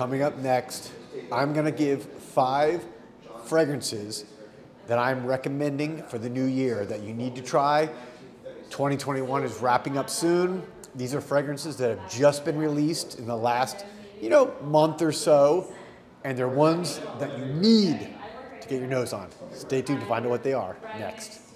coming up next, I'm going to give five fragrances that I'm recommending for the new year that you need to try. 2021 is wrapping up soon. These are fragrances that have just been released in the last, you know, month or so, and they're ones that you need to get your nose on. Stay tuned to find out what they are next.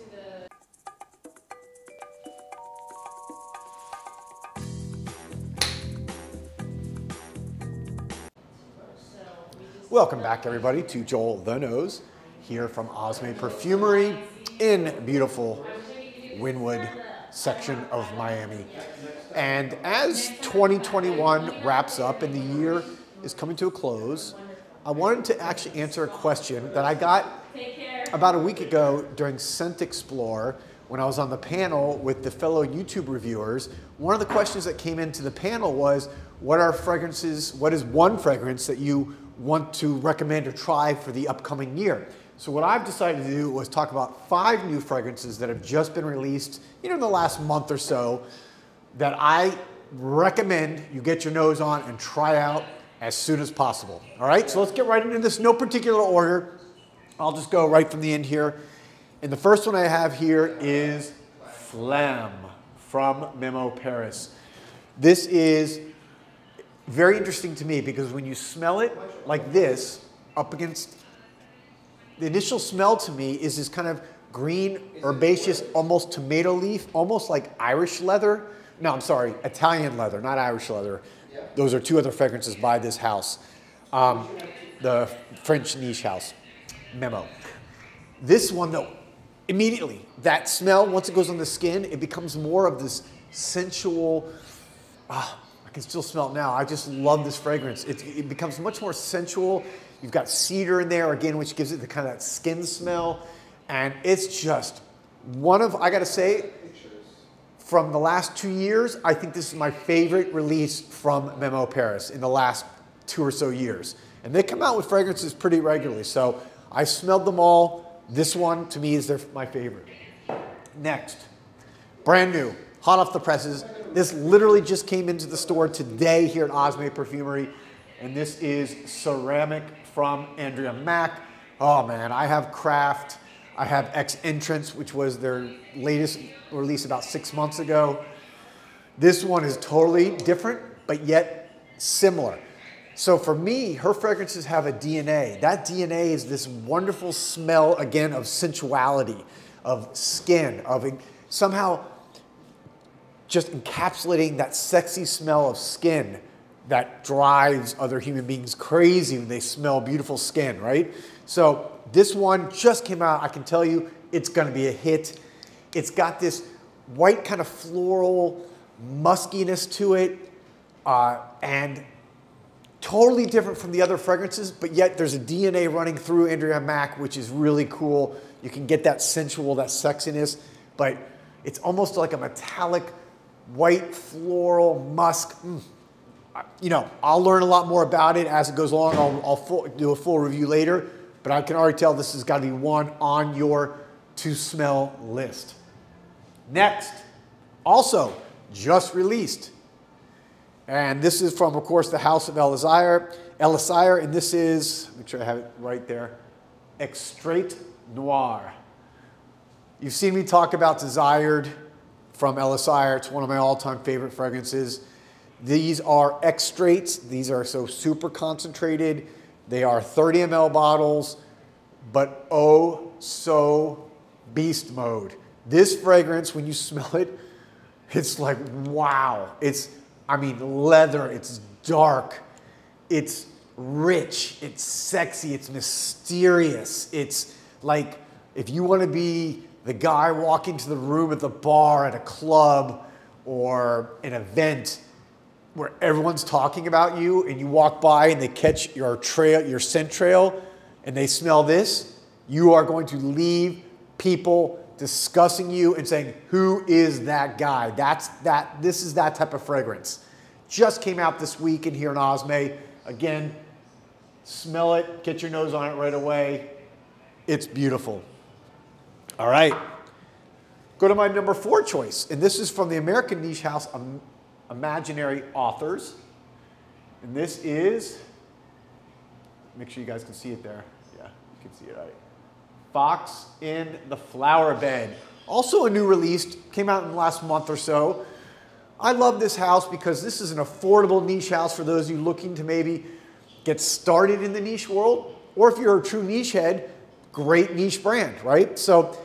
Welcome back, everybody, to Joel the Nose here from Osme Perfumery in beautiful Wynwood section of Miami. And as 2021 wraps up and the year is coming to a close, I wanted to actually answer a question that I got about a week ago during Scent Explore when I was on the panel with the fellow YouTube reviewers. One of the questions that came into the panel was, what are fragrances, what is one fragrance that you want to recommend or try for the upcoming year. So what I've decided to do was talk about five new fragrances that have just been released, you know, in the last month or so that I recommend you get your nose on and try out as soon as possible. All right, so let's get right into this, no particular order. I'll just go right from the end here. And the first one I have here is Flam from Memo Paris. This is very interesting to me because when you smell it like this up against the initial smell to me is this kind of green herbaceous almost tomato leaf almost like irish leather. No i'm sorry italian leather not irish leather. Those are two other fragrances by this house. Um, the french niche house memo. This one though immediately that smell once it goes on the skin it becomes more of this sensual ah, can still smell it now. I just love this fragrance. It, it becomes much more sensual. You've got cedar in there again, which gives it the kind of that skin smell. And it's just one of, I gotta say, from the last two years, I think this is my favorite release from Memo Paris in the last two or so years. And they come out with fragrances pretty regularly. So I smelled them all. This one to me is their, my favorite. Next, brand new, hot off the presses, this literally just came into the store today here at Osme Perfumery, and this is ceramic from Andrea Maack. Oh man, I have Craft, I have X Entrance, which was their latest release about six months ago. This one is totally different, but yet similar. So for me, her fragrances have a DNA. That DNA is this wonderful smell, again, of sensuality, of skin, of somehow just encapsulating that sexy smell of skin that drives other human beings crazy when they smell beautiful skin, right? So this one just came out. I can tell you it's going to be a hit. It's got this white kind of floral muskiness to it uh, and totally different from the other fragrances, but yet there's a DNA running through Andrea Maack, which is really cool. You can get that sensual, that sexiness, but it's almost like a metallic white floral musk. Mm. You know, I'll learn a lot more about it as it goes along. I'll, I'll full, do a full review later, but I can already tell this has got to be one on your to smell list. Next, also just released, and this is from, of course, the House of Elisire, Elisire, and this is, make sure I have it right there, Extrait Noir. You've seen me talk about Desired from Elisire. It's one of my all-time favorite fragrances. These are extraits. These are so super concentrated. They are 30 ml bottles, but oh so beast mode. This fragrance, when you smell it, it's like, wow. It's, I mean, leather, it's dark, it's rich, it's sexy, it's mysterious. It's like, if you want to be the guy walking to the room at the bar at a club or an event where everyone's talking about you and you walk by and they catch your trail, your scent trail, and they smell this, you are going to leave people discussing you and saying, who is that guy? That's that, this is that type of fragrance. Just came out this week in here in Osme. Again, smell it, get your nose on it right away. It's beautiful. All right. Go to my number four choice. And this is from the American Niche House Imaginary Authors. And this is make sure you guys can see it there. Yeah, you can see it, right. Fox in the Flowerbed. Also a new release, came out in the last month or so. I love this house because this is an affordable niche house for those of you looking to maybe get started in the niche world, or if you're a true niche head, great niche brand, right? So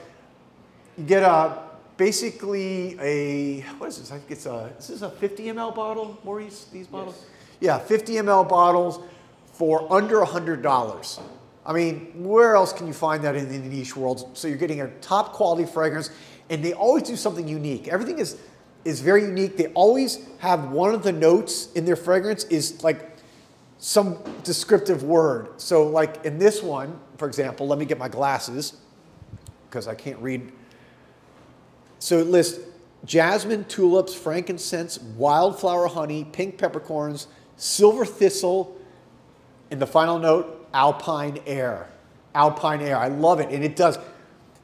you get a basically a what is this? I think it's a this is a 50 ml bottle, Maurice. These bottles, yes. yeah, 50 ml bottles for under hundred dollars. I mean, where else can you find that in the niche world? So you're getting a top quality fragrance, and they always do something unique. Everything is is very unique. They always have one of the notes in their fragrance is like some descriptive word. So like in this one, for example, let me get my glasses because I can't read. So it lists jasmine, tulips, frankincense, wildflower honey, pink peppercorns, silver thistle, and the final note, alpine air. Alpine air, I love it, and it does.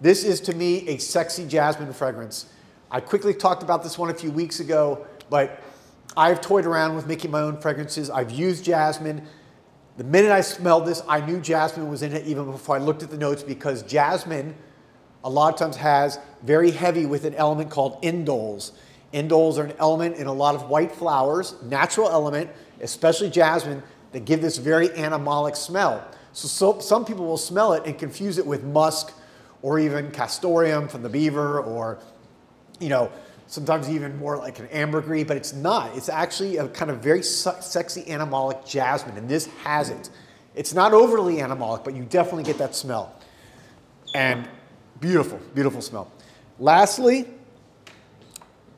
This is to me a sexy jasmine fragrance. I quickly talked about this one a few weeks ago, but I've toyed around with making my own fragrances. I've used jasmine. The minute I smelled this, I knew jasmine was in it even before I looked at the notes because jasmine a lot of times has very heavy with an element called indoles. Indoles are an element in a lot of white flowers, natural element, especially jasmine, that give this very animalic smell. So, so some people will smell it and confuse it with musk or even castoreum from the beaver or you know, sometimes even more like an ambergris, but it's not. It's actually a kind of very sexy animalic jasmine, and this has it. It's not overly animalic, but you definitely get that smell. And beautiful, beautiful smell. Lastly,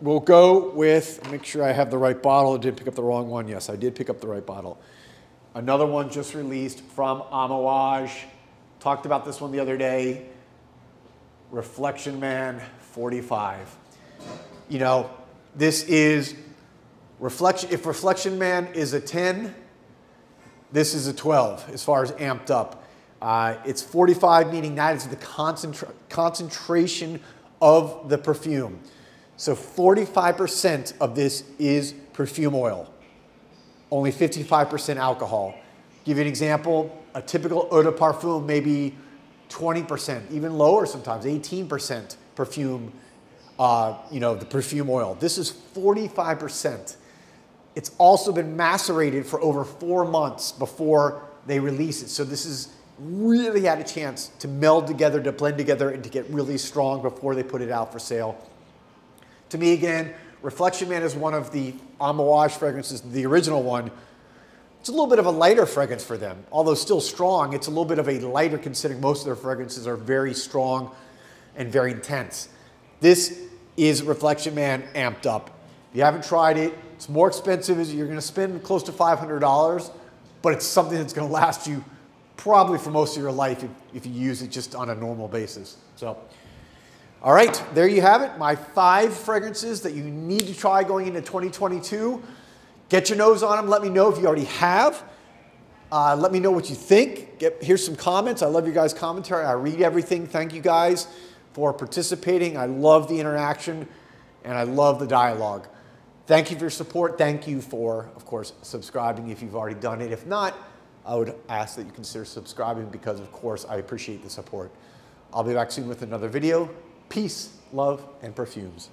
we'll go with, make sure I have the right bottle. I did pick up the wrong one. Yes, I did pick up the right bottle. Another one just released from Amouage. Talked about this one the other day. Reflection Man 45 you know, this is reflection. If Reflection Man is a 10, this is a 12 as far as amped up. Uh, it's 45, meaning that is the concentra concentration of the perfume. So 45% of this is perfume oil, only 55% alcohol. Give you an example, a typical eau de parfum may be 20%, even lower sometimes, 18% perfume uh, you know, the perfume oil. This is 45%. It's also been macerated for over four months before they release it. So this is really had a chance to meld together, to blend together, and to get really strong before they put it out for sale. To me, again, Reflection Man is one of the Amouage fragrances, the original one. It's a little bit of a lighter fragrance for them. Although still strong, it's a little bit of a lighter considering most of their fragrances are very strong and very intense. This is Reflection Man amped up. If you haven't tried it, it's more expensive. You're going to spend close to $500, but it's something that's going to last you probably for most of your life if, if you use it just on a normal basis. So, all right, there you have it. My five fragrances that you need to try going into 2022. Get your nose on them. Let me know if you already have. Uh, let me know what you think. Get, here's some comments. I love your guys' commentary. I read everything. Thank you guys for participating. I love the interaction and I love the dialogue. Thank you for your support. Thank you for, of course, subscribing if you've already done it. If not, I would ask that you consider subscribing because, of course, I appreciate the support. I'll be back soon with another video. Peace, love, and perfumes.